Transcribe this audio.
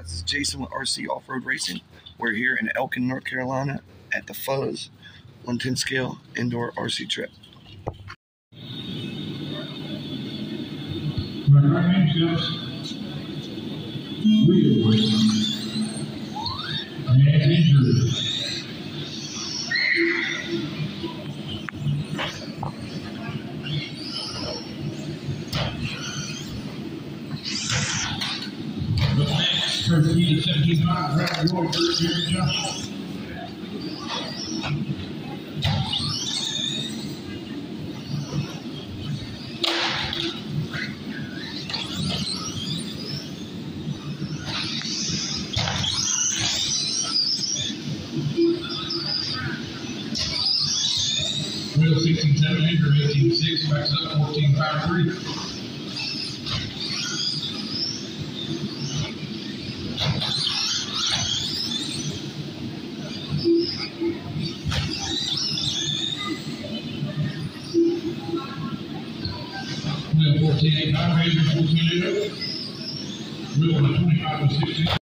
guys, this is Jason with RC Off Road Racing. We're here in Elkin, North Carolina at the Fuzz 110 scale indoor RC trip. Right to 17 miles, Bradley Roy, Johnson. Wheel 16, 7, injury, 18, 6, backs up 14, 5, 3. Wheel 14, 8, 9, razor 14, 8. Wheel on 25 and 16.